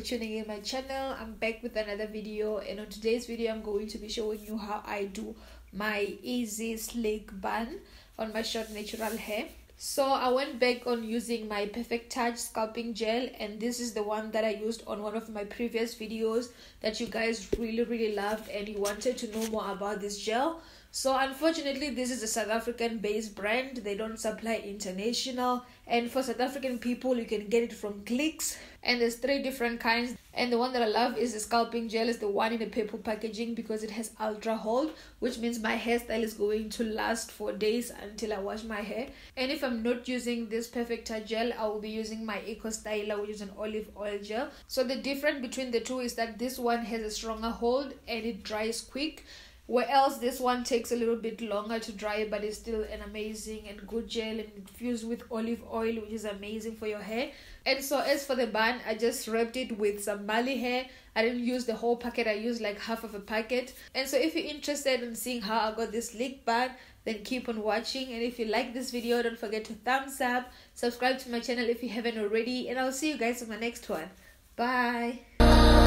tuning in my channel. I'm back with another video and on today's video i'm going to be showing you how i do my easy slick bun on my short natural hair. So i went back on using my perfect touch sculpting gel and this is the one that i used on one of my previous videos that you guys really really loved and you wanted to know more about this gel so unfortunately, this is a South African based brand. They don't supply international. And for South African people, you can get it from Clicks. And there's three different kinds. And the one that I love is the sculpting gel. is the one in the purple packaging because it has ultra hold, which means my hairstyle is going to last for days until I wash my hair. And if I'm not using this perfect touch gel, I will be using my Eco Styler, which is an olive oil gel. So the difference between the two is that this one has a stronger hold and it dries quick where else this one takes a little bit longer to dry but it's still an amazing and good gel and infused with olive oil which is amazing for your hair. And so as for the bun i just wrapped it with some Marley hair. I didn't use the whole packet i used like half of a packet. And so if you're interested in seeing how i got this slick bun then keep on watching. And if you like this video don't forget to thumbs up subscribe to my channel if you haven't already and i'll see you guys in my next one. Bye